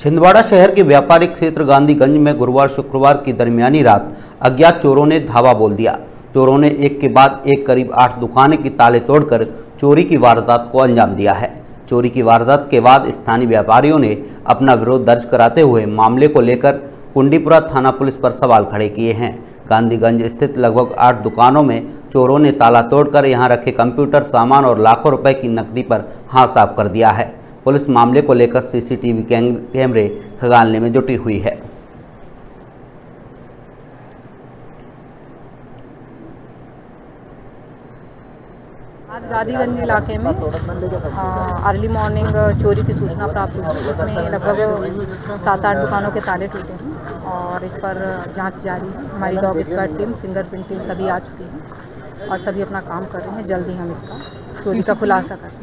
छिंदवाड़ा शहर के व्यापारिक क्षेत्र गांधीगंज में गुरुवार शुक्रवार की दरमियानी रात अज्ञात चोरों ने धावा बोल दिया। चोरों ने एक के बाद एक करीब आठ दुकानें की ताले तोड़कर चोरी की वारदात को अंजाम दिया है। चोरी की वारदात के बाद स्थानीय व्यापारियों ने अपना विरोध दर्ज कराते हुए मामले को लेकर कुंडीपुरा थाना पुलिस पर सवाल खड़े किए हैं। गांधीगंज स्थित लगभग आठ दुकानों में चोरों ने ताला तोड़कर यहाँ रखे कंप्यूटर, सामान और लाखों रुपए की नकदी पर हाथ साफ़ कर दिया है। पुलिस मामले को लेकर सीसीटीवी कैमरे खगालने में जुटी हुई है। आज गांधीगंज इलाके में अर्ली मॉर्निंग चोरी की सूचना प्राप्त हुई इसमें लगभग सात आठ दुकानों के ताले टूटे हैं और इस पर जाँच जारी है। हमारी dog squad team, fingerprint team सभी आ चुकी है और सभी अपना काम कर रहे हैं। जल्दी हम इसका, चोरी का खुलासा करें